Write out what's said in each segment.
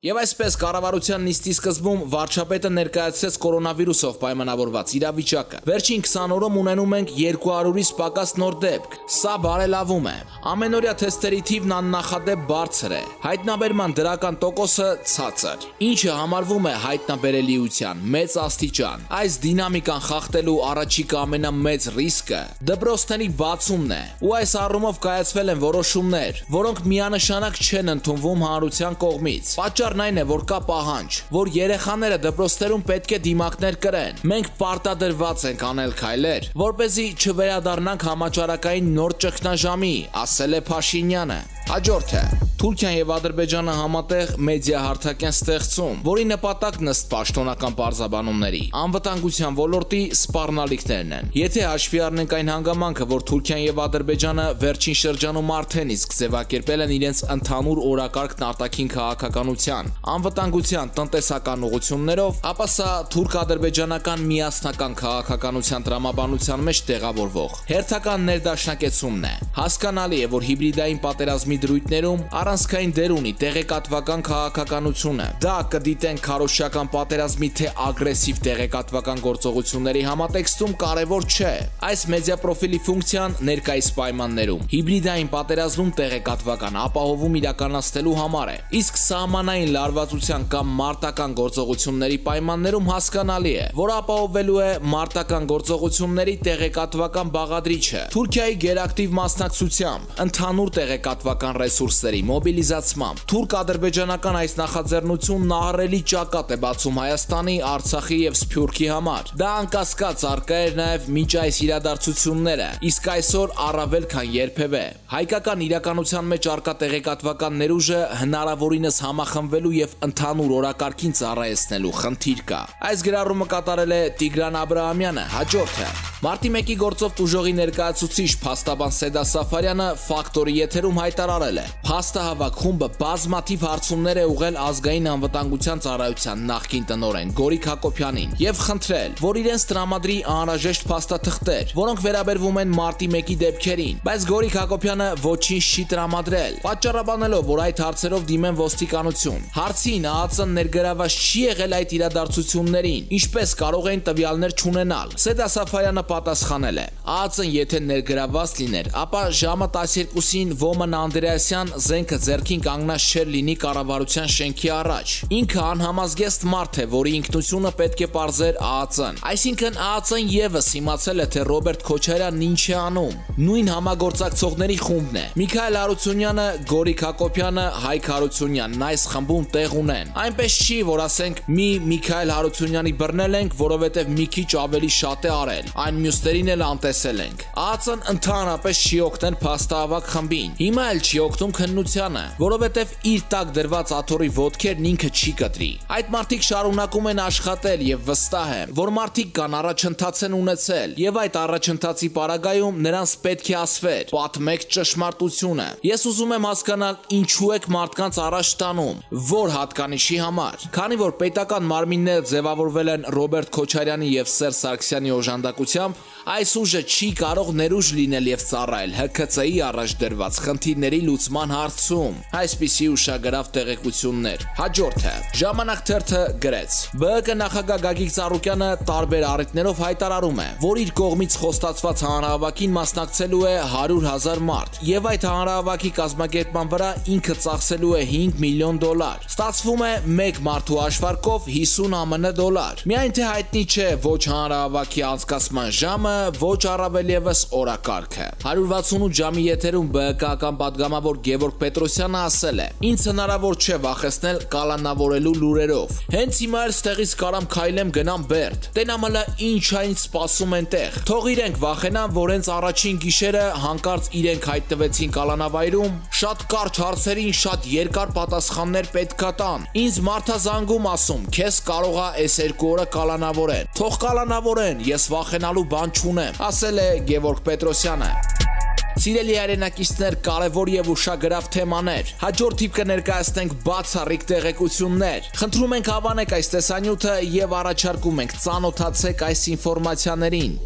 Եվ այսպես կառավարության նիստի սկզբում վարչապետը ներկայացրեց կորոնավիրուսով պայմանավորված իրավիճակը։ Վերջին 20 օրում ունենում ենք 200-ից պակաս նոր դեպք։ Սա բարելավում է։ Ամենօրյա թեստերի թիվն աննախադեպ բարձր է։ Հայտնաբերման դրական տոկոսը ցածր, ինչը համարվում է հայտնաբերելիության մեծ աստիճան։ Այս դինամիկան խախտելու առաջիկա ամենամեծ ռիսկը դպրոցների բացումն է։ Ու այս առումով կայացվել են որոշումներ, որոնք միանշանակ չեն ընդունվում հանրության կողմից։ Պատճառ Պատճառն այն է, որ կա պահանջ, որ երեխաները դպրոցներում պետք է դիմակներ կրեն։ Մենք պարտադրված ենք անել քայլեր, որ เป զի չվերադառնանք համաճարակային նոր ճգնաժամի, ասել է Փաշինյանը։ Հաջորդը Թուրքիան եւ Ադրբեջանը համատեղ մեդիա հարթակ են ստեղծում, որի նպատակն ըստ պաշտոնական բարձաբանումների անվտանգության ոլորտի սպառնալիքներն են։ Եթե հաշվի առնենք այն հանգամանքը, որ Թուրքիան եւ Ադրբեջանը վերջին շրջանում արդեն իսկ ձևակերպել են իրենց ընդհանուր օրակարգն արտաքին քաղաքականության, անվտանգության, տնտեսական ուղություններով, ապա սա թուրք-ադրբեջանական միասնական քաղաքականության տրամաբանության մեջ տեղավորվող հերթական ներդաշնակեցումն է։ Հասկանալի է, որ հիբրիդային պատերազմի դրույթներում առանցքային դեր ունի տեղեկատվական քաղաքականությունը։ Դա կդիտեն քարոշչական պատերազմի թե ագրեսիվ տեղեկատվական գործողությունների համատեքստում կարևոր չէ։ Այս մեդիա պրոֆիլի ֆունկցիան ներկայիս պայմաններում հիբրիդային պատերազմում տեղեկատվական ապահովում իրականացնելու համար է։ Իսկ սահմանային լարվածության կամ մարտական գործողությունների պայմաններում հասկանալի է, որ ապահովելու է մարտական գործողությունների տեղեկատվական բաղադրիչը։ Թուրքիայի գերակտիվ մասնակցությամբ ընդհանուր տեղեկատվական ռազմական ռեսուրսների մոբիլիզացմամբ թուրք-ադրբեջանական այս նախաձեռնությունն ահռելի ճակատ է բացում Հայաստանի, Արցախի եւ Սփյուռքի համար։ Դա անկասկած արկա էր նաեւ միջ այս իրադարձությունները, իսկ այսօր առավել քան երբևէ։ Հայկական իրականության մեջ արկա տեղեկատվական ներուժը հնարավորինս համախմբվելու եւ ընդհանուր օրակարգին ծառայեցնելու խնդիր կա։ Այս գրառումը կատարել է Տիգրան Աբ รา համյանը, հաջորդը։ Մարտի 1-ի գործով տուժողի ներկայացուցիչ Փաստաբան Սեդա Սաֆարյանը ֆակտորի եթերում հայտարարել հայտարարել է. Փաստահավաք խումբը բազմաթիվ հարցումներ է ուղղել ազգային անվտանգության ծառայության նախկին տնօրեն Գորիկ Հակոբյանին եւ խնդրել, որ իրենց տրամադրի անհրաժեշտ փաստաթղթեր, որոնք վերաբերվում են մարտի 1-ի դեպքերին, բայց Գորիկ Հակոբյանը ոչինչ չի տրամադրել, պատճառաբանելով, որ այդ հարցերով դիմեն ոստիկանություն։ Հարցին ԱԱՑ-ն ներգրաված չի եղել այդ իրադարձություններին, ինչպես կարող են տվյալներ չունենալ։ Սեդա Սաֆարյանը պատասխանել է. ԱԱՑ-ն եթե ներգրաված լիներ, ապա ժամը 12-ին Ոման Անդրեա Անդրեասյան զենքը ձերքին կանգնած չէր լինի կառավարության շենքի առաջ։ Ինքը անհամազգեստ մարդ է, որի ինքնությունը պետք է parzեր ԱԱՑ-ն։ Այսինքն ԱԱՑ-ն եւս իմացել է, թե Ռոբերտ Քոչարյանն ինչ է անում։ Նույն համագործակցողների խումբն է։ Միքայել Հարությունյանը, Գորիկ Հակոբյանը, Հայկ Հարությունյանն այս խմբում տեղ ունեն։ Այնպես չի, որ ասենք մի Միքայել Հարությունյանի բռնել ենք, որովհետև մի քիչ ավելի շատ է արել։ Այն մյուսներին էլ անտեսել ենք։ ԱԱՑ-ն ընդհանրապես չի օգնել փաստահավաք խմբին։ Հիմա էլ չի օգնում քննությանը, որովհետև իր տակ դրված աթորի ոտքերն ինքը չի կտրի։ Այդ մարդիկ շարունակում են աշխատել եւ վստահ եմ, որ մարդիկ կան առաջընթաց են ունեցել եւ այդ առաջընթացի պարագայում նրանց պետք է ասվեր. պատմեք ճշմարտությունը։ Ես ուզում եմ հասկանալ ինչու եք մարդկանց առաջ տանում, որ հատկանիշի համար։ Քանի որ պետական մարմինները ձևավորվել են Ռոբերտ Քոչարյանի եւ Սերժ Սարգսյանի օժանդակությամբ, այս ուժը չի կարող ներուժ լինել եւ ծառայել ՀԿՑ-ի առաջ դրված խնդիրների խնդիրների լուծման հարցում։ Այսպիսի ուշագրավ տեղեկություններ։ Հաջորդը ժամանակ թերթը գրեց։ ԲԿ նախագահ Գագիկ Ծառուկյանը տարբեր առիթներով հայտարարում է, որ իր կողմից խոստացված հանրահավաքին մասնակցելու է 100.000 մարդ եւ այդ հանրահավաքի կազմակերպման վրա ինքը ծախսելու է 5 միլիոն դոլար։ Ստացվում է 1 մարդու հաշվարկով 50 ԱՄՆ դոլար։ Միայն թե հայտնի չէ ոչ հանրահավաքի անցկացման ժամը, ոչ առավել եւս օրակարգը։ 168 ժամի եթերում ԲԿ-ական պատգամ պատգամավոր Գևորգ Պետրոսյանը ասել է. Ինձ հնարավոր չէ վախեցնել կալանավորելու լուրերով։ Հենց հիմա էլ ստեղից կարամ քայլեմ գնամ Բերդ։ Տենամալա ինչ այն սպասում են տեղ։ Թող իրենք վախենան, որ հենց առաջին գիշերը հանկարծ իրենք հայտնվեցին կալանավայրում, շատ կարճ հարցերին շատ երկար պատասխաններ պետքա տան։ Ինձ մարդա զանգում ասում, քեզ կարողա այս երկու օրը կալանավորեն։ Թող կալանավորեն, ես վախենալու բան չունեմ, ասել է Գևորգ Պետրոսյանը։ Սիրելի հայրենակիցներ, կարևոր եւ ուշագրավ թեմաներ։ Հաջորդ թիվ կներկայացնենք բացառիկ տեղեկություններ։ Խնդրում ենք հավանեք այս տեսանյութը եւ առաջարկում ենք ծանոթացեք այս ինֆորմացիաներին։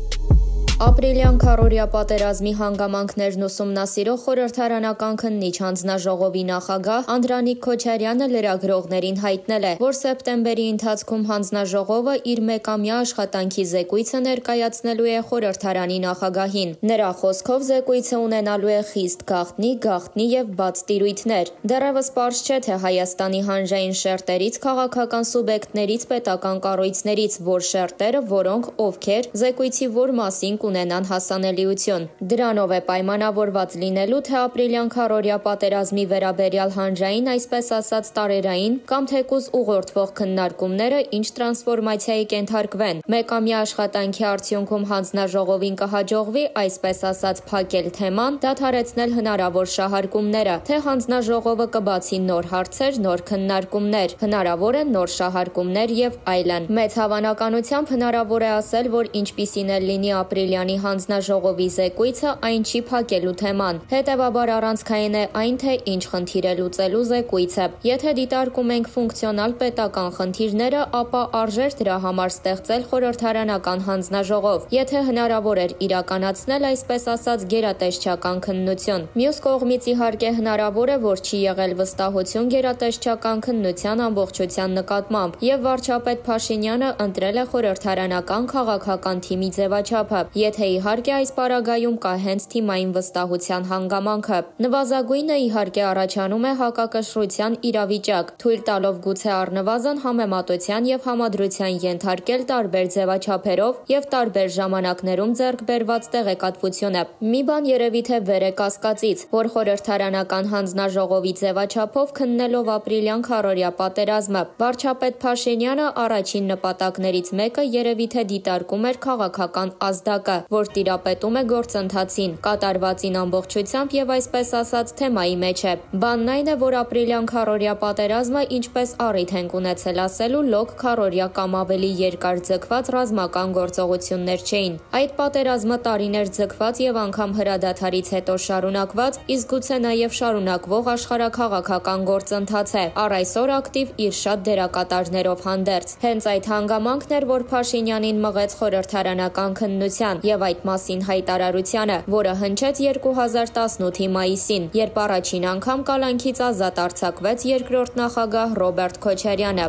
Ապրիլյան քարորիա պատերազմի հանգամանքներն ուսումնասիրող խորհրդարանական քննիչ հանձնաժողովի նախագահ Անդրանիկ Քոչարյանը լրագրողներին հայտնել է, որ սեպտեմբերի ընթացքում հանձնաժողովը իր մեկամյա աշխատանքի զեկույցը ներկայացնելու է խորհրդարանի նախագահին։ Նրա խոսքով զեկույցը ունենալու է խիստ գաղտնի, գաղտնի եւ բաց տիրույթներ։ Դեռևս պարզ չէ, թե Հայաստանի հանրային շերտերից, քաղաքական սուբյեկտներից, պետական կառույցներից որ շերտերը, որոնք ովքեր զեկույցի որ մասին կունենան հասանելիություն։ Դրանով է պայմանավորված լինելու, թե ապրիլյան քարորիա պատերազմի վերաբերյալ հանրային, այսպես ասած, տարերային կամ թեկուզ ուղղորդվող քննարկումները ինչ տրանսֆորմացիայի կենթարկվեն։ Մեկամյա աշխատանքի արդյունքում հանձնաժողովին կհաջողվի, այսպես ասած, փակել թեման, դադարեցնել հնարավոր շահարկումները, թե հանձնաժողովը կբացի նոր հարցեր, նոր քննարկումներ, հնարավոր է նոր շահարկումներ եւ այլն։ Մեծ հավանականությամբ հնարավոր է ասել, որ ինչպիսին էլ լինի ապրիլյան Սարգսյանի հանձնաժողովի զեկույցը այն չի փակելու թեման։ Հետևաբար առանցքային է այն, թե ինչ խնդիր է լուծելու զեկույցը։ Եթե դիտարկում ենք ֆունկցիոնալ պետական խնդիրները, ապա արժեր դրա համար ստեղծել խորհրդարանական հանձնաժողով, եթե հնարավոր էր իրականացնել այսպես ասած գերատեսչական քննություն։ Մյուս կողմից իհարկե հնարավոր է, որ չի եղել վստահություն գերատեսչական քննության ամբողջության նկատմամբ, եւ վարչապետ Փաշինյանը ընտրել է խորհրդարանական քաղաքական թիմի ձևաչափը, եթե իհարկե այս պարագայում կա հենց թիմային վստահության հանգամանքը։ Նվազագույնը իհարկե առաջանում է հակակշռության իրավիճակ, թույլ տալով գուցե առնվազն համեմատության եւ համադրության ենթարկել տարբեր ձևաչափերով եւ տարբեր ժամանակներում ձեռք բերված տեղեկատվությունը։ Մի բան երևի թե վեր է կասկածից, որ խորհրդարանական հանձնաժողովի ձևաչափով քննելով ապրիլյան քարորիա պատերազմը, վարչապետ Փաշինյանը առաջին նպատակներից մեկը երևի թե դիտարկում էր քաղաքական ազդակը, որ տիրապետում է գործընթացին, կատարվածին ամբողջությամբ եւ այսպես ասած թեմայի մեջ է։ Բանն այն է, որ ապրիլյան քարորիա պատերազմը ինչպես առիթ են ունեցել ասելու լոկ քարորիա կամ ավելի երկար ձգված ռազմական գործողություններ չէին։ Այդ պատերազմը տարիներ ձգված եւ անգամ հրադադարից հետո շարունակված, իսկ գուցե նաեւ շարունակվող աշխարհակաղակական գործընթաց է։ Առ այսօր ակտիվ իր շատ դերակատարներով հանդերձ։ Հենց այդ հանգամանքն էր, որ Փաշինյանին մղեց խորհրդարանական քննության եւ այդ մասին հայտարարությանը, որը հնչեց 2018-ի մայիսին, երբ առաջին անգամ կալանքից ազատ արձակվեց երկրորդ նախագահ Ռոբերտ Քոչարյանը։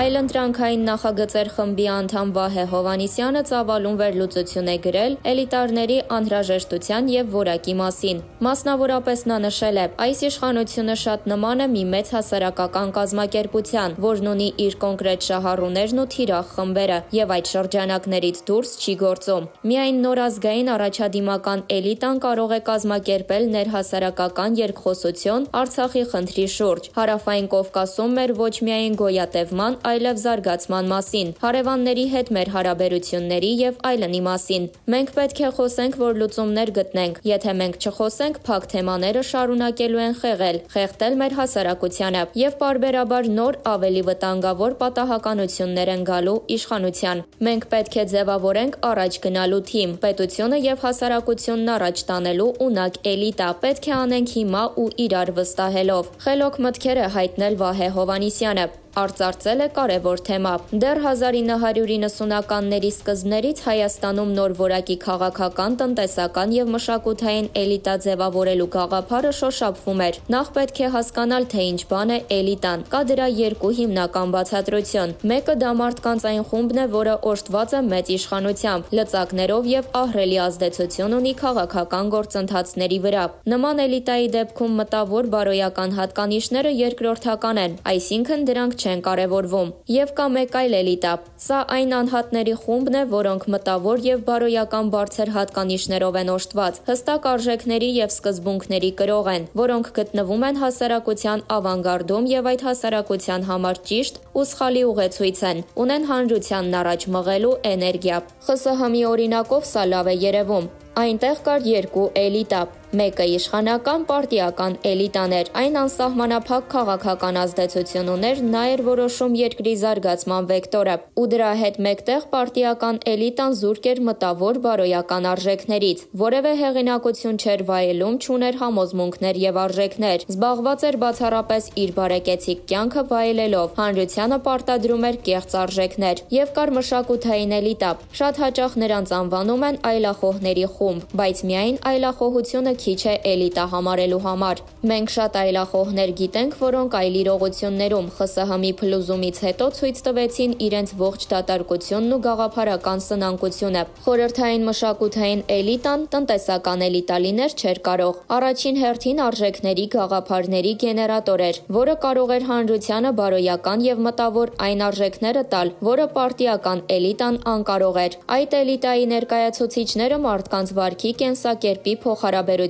Այլընտրանքային նախագծեր խմբի անդամ Վահե Հովանիսյանը ծավալուն վերլուծություն է գրել էլիտարների անհրաժեշտության եւ որակի մասին։ Մասնավորապես նա նշել է. այս իշխանությունը շատ նման է մի մեծ հասարակական կազմակերպության, որն ունի իր կոնկրետ շահառուներն ու թիրախ խմբերը եւ այդ շրջանակներից դուրս չի գործում։ Միայն նորազգային առաջադիմական էլիտան կարող է կազմակերպել ներհասարակական երկխոսություն Արցախի խնդրի շուրջ։ Հարավային Կովկասում մեր ոչ միայն գոյատևման, այլև զարգացման մասին, հարևանների հետ մեր հարաբերությունների եւ այլնի մասին։ Մենք պետք է խոսենք, որ լուծումներ գտնենք։ Եթե մենք չխոսենք, փակ թեմաները շարունակելու են խեղել, խեղդել մեր հասարակությանը եւ parberabar նոր ավելի վտանգավոր պատահականություններ են գալու իշխանության։ Մենք պետք է ձևավորենք առաջ գնալու թիմ, պետությունը եւ հասարակությունն առաջ տանելու ունակ էլիտա։ Պետք է անենք հիմա ու իրար վստահելով։ Խելոք մտքեր է հայտնել Վահե Հովանիսյանը արծարծել է կարևոր թեմա։ Դեռ 1990-ականների սկզբներից Հայաստանում նոր որակի քաղաքական, տնտեսական եւ մշակութային էլիտա ձևավորելու գաղափարը շոշափվում էր։ Նախ պետք է հասկանալ, թե ինչ բան է էլիտան։ Կա դրա երկու հիմնական բացատրություն։ Մեկը դա մարդկանց այն խումբն է, որը օժտված է մեծ իշխանությամբ, լծակներով եւ ահռելի ազդեցություն ունի քաղաքական գործընթացների վրա։ Նման էլիտայի դեպքում մտավոր բարոյական հատկանիշները երկրորդական են, այսինքն դրանք չեն կարևորվում։ Եվ կա մեկ այլ էլիտա։ Սա այն անհատների խումբն է, որոնք մտավոր եւ բարոյական բարձր հատկանիշներով են օժտված, հստակ արժեքների եւ սկզբունքների կրող են, որոնք գտնվում են հասարակության ավանգարդում եւ այդ հասարակության համար ճիշտ ու սխալի ուղեցույց են, ունեն հանրությանն առաջ մղելու էներգիա։ ԽՍՀՄ-ի օրինակով սա լավ է երևում։ Այնտեղ կար երկու էլիտա։ Մեկը իշխանական պարտիական էլիտան էր։ Այն անսահմանափակ քաղաքական ազդեցություն ուներ, նա էր որոշում երկրի զարգացման վեկտորը, ու դրա հետ մեկտեղ պարտիական էլիտան զուրկ էր մտավոր բարոյական արժեքներից։ Որևէ հեղինակություն չէր վայելում, չուներ համոզմունքներ եւ արժեքներ։ Զբաղված էր բացառապես իր բարեկեցիկ կյանքը վայելելով։ Հանրությանը պարտադրում էր կեղծ արժեքներ եւ կար մշակութային էլիտա։ Շատ հաճախ նրանց անվանում են այլախոհների խումբ, բայց միայն այլախոհությունը քիչ է էլիտա համարելու համար։ Մենք շատ այլախոհներ գիտենք, որոնք այլ իրողություններում ԽՍՀՄ-ի փլուզումից հետո ցույց տվեցին իրենց ողջ դատարկությունն ու գաղափարական սնանկությունը։ Խորհրդային մշակութային էլիտան տնտեսական էլիտա լիներ չէր կարող։ Առաջին հերթին արժեքների գաղափարների գեներատոր էր, որը կարող էր հանրությանը բարոյական եւ մտավոր այն արժեքները տալ, որը պարտիական էլիտան անկարող էր։ Այդ էլիտայի ներկայացուցիչները մարդկանց վարքի կենսակերպի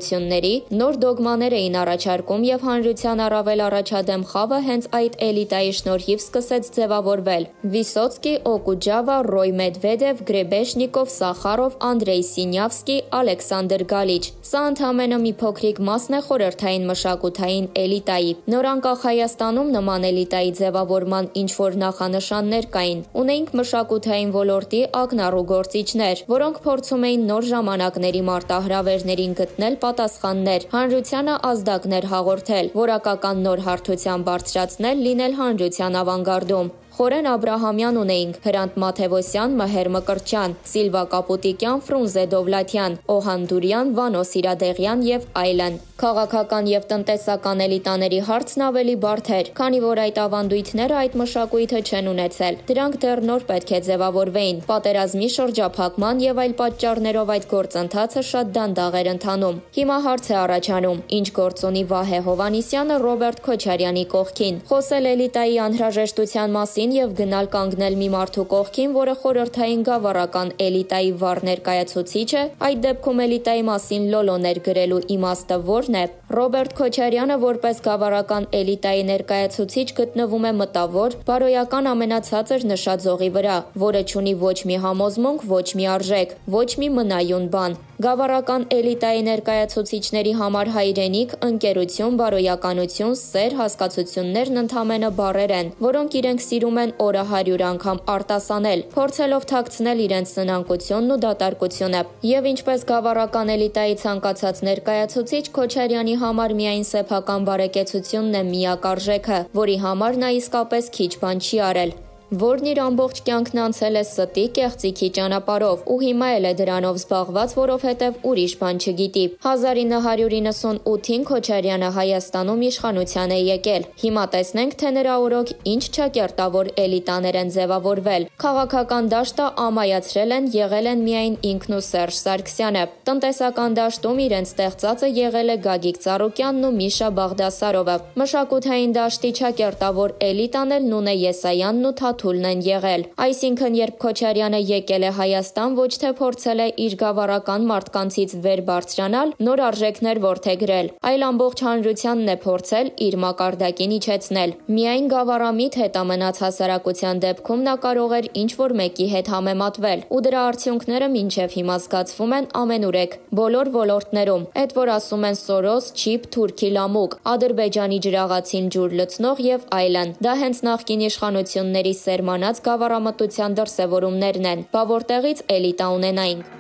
փոխհարաբերությունների նոր դոգմաներ էին առաջարկում եւ հանրության առավել առաջադեմ խավը հենց այդ էլիտայի շնորհիվ սկսեց ձևավորվել։ Վիսոցկի, Օկուջավա, Ռոյ Մեդվեդև, Գրեբեշնիկով, Սախարով, Անդրեյ Սինյավսկի, Ալեքսանդր Գալիչ։ Սա ընդհանրապես մի փոքրիկ մասն է խորհրդային մշակութային էլիտայի։ Նորանկախ Հայաստանում նման էլիտայի ձևավորման ինչ որ նախանշաններ կային։ Ունեինք մշակութային ոլորտի ակնառու գործիչներ, որոնք փորձում էին նոր ժամանակների մարտահրավերներին գտնել պատասխաններ, հանրությանը ազդակներ հաղորդել, որակական նոր հարթության բարձրացնել, լինել հանրության ավանգարդում։ Խորեն Աբրահամյան ունեինք, Հրանտ Մաթևոսյան, Մհեր Մկրտչյան, Սիլվա Կապուտիկյան, Ֆրունզե Դովլաթյան, Օհան Դուրյան, Վանո Սիրադեղյան եւ այլն։ Քաղաքական եւ տնտեսական էլիտաների հարցն ավելի բարդ էր, քանի որ այդ ավանդույթները այդ մշակույթը չեն ունեցել։ Դրանք դեռ նոր պետք է ձևավորվեին։ Պատերազմի շրջափակման եւ այլ պատճառներով այդ գործընթացը շատ դանդաղ էր ընթանում։ Հիմա հարց է առաջանում. ինչ գործ ունի Վահե Հովանիսյանը Ռոբերտ Քոչարյանի կողքին։ Խոսել էլիտայի անհրաժեշտության մասին եւ գնալ կանգնել մի մարդու կողքին, որը խորհրդային գավառական էլիտայի վառ ներկայացուցիչ է, այդ դեպքում էլիտայի մասին լոլոներ գրելու իմաստը ո՞րն է։ Ռոբերտ Քոչարյանը որպես գավառական էլիտայի ներկայացուցիչ գտնվում է մտավոր, բարոյական ամենացածր նշաձողի վրա, որը ունի ոչ մի համոզմունք, ոչ մի արժեք, ոչ մի մնայուն բան։ Գավառական էլիտայի ներկայացուցիչների համար հայրենիք, ընկերություն, բարոյականություն, սեր, հասկացություններն ընդհանրապես բառեր են, որոնք իրենք սիրում են օրը 100 անգամ արտասանել, փորձելով թաքցնել իրենց սնանկությունն ու դատարկությունը։ Եվ ինչպես գավառական էլիտայի ցանկացած ներկայացուցիչ Քոչարյանի համար միայն սեփական բարեկեցությունն է միակ արժեքը, որի համար նա իսկապես քիչ բան չի արել որն իր ամբողջ կյանքն անցել է ստի կեղծիքի ճանապարով ու հիմա էլ է դրանով զբաղված, որովհետև ուրիշ բան չգիտի։ 1998-ին Քոչարյանը Հայաստանում իշխանության է եկել։ Հիմա տեսնենք, թե նրա օրոք ինչ չակերտավոր էլիտաներ են ձևավորվել։ Քաղաքական դաշտը ամայացրել են, եղել են միայն ինքն ու Սերժ Սարգսյանը։ Տնտեսական դաշտում իրենց ստեղծածը եղել է Գագիկ Ծառուկյանն ու Միշա Բաղդասարովը։ Մշակութային դաշտի չակերտավոր էլիտան էլ Նունե Եսայանն ու աթուլն են եղել։ Այսինքն, երբ Քոչարյանը եկել է Հայաստան, ոչ թե փորձել է իր գավառական մարդկանցից վեր բարձրանալ, նոր արժեքներ ворթեգրել, այլ ամբողջ հանրությանն է փորձել իր մակարդակին իջեցնել։ Միայն գավառամիտ հետամնաց հասարակության դեպքում նա կարող էր ինչ-որ մեկի հետ համեմատվել, ու դրա արդյունքները մինչև հիմա զգացվում են ամենուրեք, բոլոր ոլորտներում։ Այդ որ ասում են Սորոս, Չիփ, Թուրքի լամուկ, Ադրբեջանի ջրաղացին ջուր լցնող եւ այլն։ Դա հենց նախկին իշխանությունների սերմանած գավառամտության դրսևորումներն են, բա որտեղից էլիտա ունենայինք։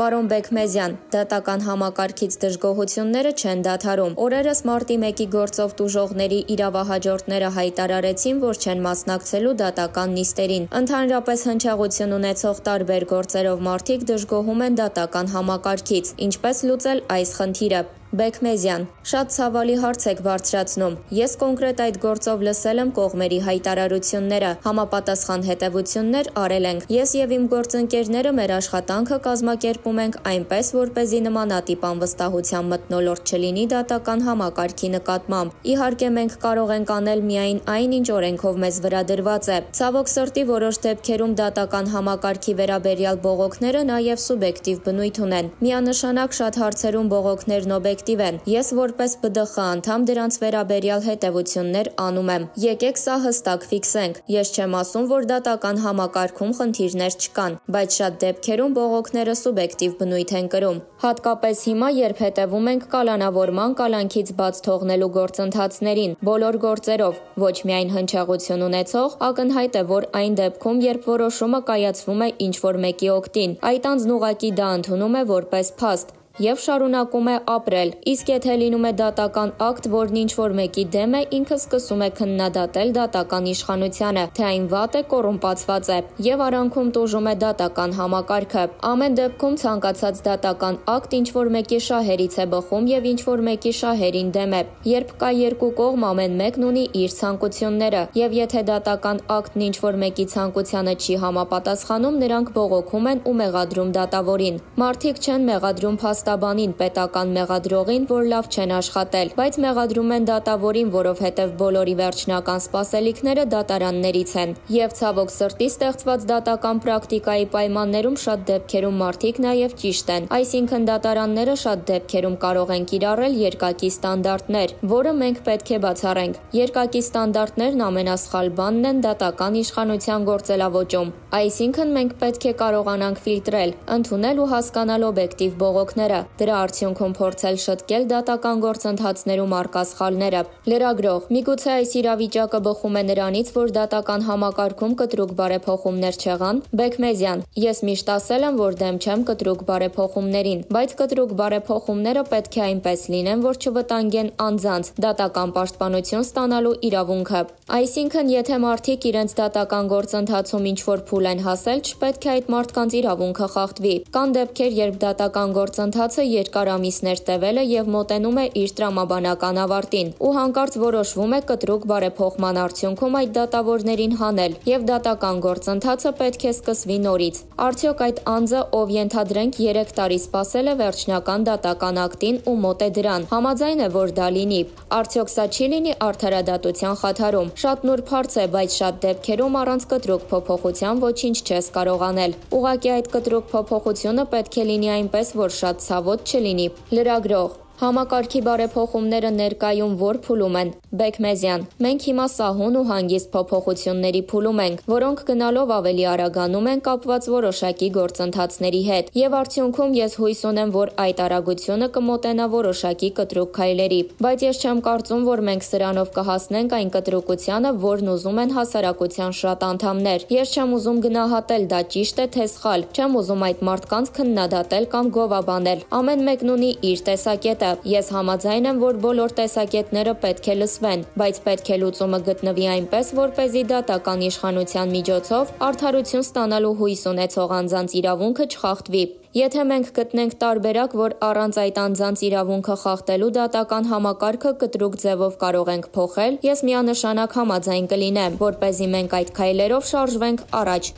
Պարոն Բեկմեզյան, դատական համակարգից դժգոհությունները չեն դադարում։ Օրերս մարտի 1-ի գործով տուժողների իրավահաջորդները հայտարարեցին, որ չեն մասնակցելու դատական նիստերին։ Ընդհանրապես հնչեղություն ունեցող տարբեր գործերով մարդիկ դժգոհում են դատական համակարգից։ Ինչպես լուծել այս խնդիրը։ Բեկմեզյան. Շատ ցավալի հարց եք բարձրացնում։ Ես կոնկրետ այդ գործով լսել եմ կողմերի հայտարարությունները, համապատասխան հետևություններ արել ենք։ Ես եւ իմ գործընկերները մեր աշխատանքը կազմակերպում ենք այնպես, որ เป զի նմանատիպ անվստահության մտնոլորտ չլինի դատական համակարգի նկատմամբ։ Իհարկե մենք կարող ենք անել միայն այն, ինչ օրենքով մեզ վրա դրված է։ Ցավոք սրտի որոշ դեպքերում դատական համակարգի վերաբերյալ բողոքները նաեւ սուբյեկտիվ բնույթ ունեն։ Միանշանակ շատ հարցերում բողոքներն օբյեկտիվ օբյեկտիվ են։ Ես որպես ԲԴԽ անդամ դրանց վերաբերյալ հետևություններ անում եմ։ Եկեք սա հստակ ֆիքսենք։ Ես չեմ ասում, որ դատական համակարգում խնդիրներ չկան, բայց շատ դեպքերում բողոքները սուբյեկտիվ բնույթ են կրում։ Հատկապես հիմա, երբ հետևում ենք կալանավորման կալանքից բաց թողնելու գործընթացներին, բոլոր գործերով, ոչ միայն հնչեղություն ունեցող, ակնհայտ է, որ այն դեպքում, երբ որոշումը կայացվում է ինչ-որ մեկի օգտին, այդ անձն ուղակի դա ընդունում է որպես փաստ, եւ շարունակում է ապրել։ Իսկ եթե լինում է դատական ակտ, որն ինչ որ մեկի դեմ է, ինքը սկսում է քննադատել դատական իշխանությանը, թե այն վատ է, կոռումպացված է եւ արանքում տուժում է դատական համակարգը։ Ամեն դեպքում ցանկացած դատական ակտ ինչ որ մեկի շահերից է բխում եւ ինչ որ մեկի շահերին դեմ է։ Երբ կա երկու կողմ, ամեն մեկն ունի իր ցանկությունները եւ եթե դատական ակտն ինչ որ մեկի ցանկությանը չի համապատասխանում, նրանք բողոքում են ու մեղադրում դատավորին։ Մարդիկ չեն մեղադրում փաստ փաստաբանին, պետական մեղադրողին, որ լավ չեն աշխատել, բայց մեղադրում են դատավորին, որովհետև բոլորի վերջնական սպասելիքները դատարաններից են։ Եվ ցավոք սրտի ստեղծված դատական պրակտիկայի պայմաններում շատ դեպքերում մարդիկ նաև ճիշտ են։ Այսինքն դատարանները շատ դեպքերում կարող են կիրառել երկակի ստանդարտներ, որը մենք պետք է բացառենք։ Երկակի ստանդարտներն ամենասխալ բանն են դատական իշխանության գործելավոճում։ Այսինքն մենք պետք է կարողանանք ֆիլտրել, ընդունել ու հասկանալ օբյեկտիվ բողոքները, դրա արդյունքում փորձել շտկել դատական գործընթացներում արկա սխալները։ Լրագրող. Միգուցե այս իրավիճակը բխում է նրանից, որ դատական համակարգում կտրուկ բարեփոխումներ չեղան։ Բեկմեզյան. Ես միշտ ասել եմ, որ դեմ չեմ կտրուկ բարեփոխումներին, բայց կտրուկ բարեփոխումները պետք է այնպես լինեն, որ չվտանգեն անձանց դատական պաշտպանություն ստանալու իրավունքը։ Այսինքն, եթե մարդիկ իրենց դատական գործընթացում ինչ-որ փուլ են հասել, չպետք է այդ մարդկանց իրավունքը խախտվի։ Կան դեպքեր, երբ դատական գործընթաց գործընթացը երկար ամիսներ տևել է եւ մոտենում է իր տրամաբանական ավարտին ու հանկարծ որոշվում է կտրուկ բարեփոխման արդյունքում այդ դատավորներին հանել եւ դատական գործընթացը պետք է սկսվի նորից։ Արդյոք այդ անձը, ով ենթադրենք 3 տարի սպասել է վերջնական դատական ակտին ու մոտ է դրան, համաձայն է, որ դա լինի։ Արդյոք սա չի լինի արդարադատության խաթարում։ Շատ նուրբ հարց է, բայց շատ դեպքերում առանց կտրուկ փոփոխության ոչինչ չես կարող անել։ Ուղղակի այդ կտրուկ փոփոխությունը պետք է լինի այնպես, որ շատ ցավոտ չլինի։ Լրագրող Համակարգի բարեփոխումները ներկայում որ փուլում են։ Բեկմեզյան. Մենք հիմա սահուն ու հանգիստ փոփոխությունների փուլում ենք, որոնք գնալով ավելի արագանում են կապված որոշակի գործընթացների հետ։ Եվ արդյունքում ես հույս ունեմ, որ այդ արագությունը կմոտենա որոշակի կտրուկ քայլերի։ Բայց ես չեմ կարծում, որ մենք սրանով կհասնենք այն կտրուկությանը, որն ուզում են հասարակության շատ անդամներ։ Ես չեմ ուզում գնահատել դա ճիշտ է թե սխալ։ Չեմ ուզում այդ մարդկանց քննադատել կամ գովաբանել։ Ամեն մեկն ունի իր տեսակետը Ես համաձայն եմ, որ բոլոր տեսակետները պետք է լսվեն, բայց պետք է լուծումը գտնվի այնպես, որ เป զի դատական իշխանության միջոցով արդարություն ստանալու հույս ունեցող անձանց իրավունքը չխախտվի։ Եթե մենք գտնենք տարբերակ, որ առանց այդ անձանց իրավունքը խախտելու դատական համակարգը կտրուկ ձևով կարող ենք փոխել, ես միանշանակ համաձայն կլինեմ, որ เป զի մենք այդ քայլերով շարժվենք առաջ։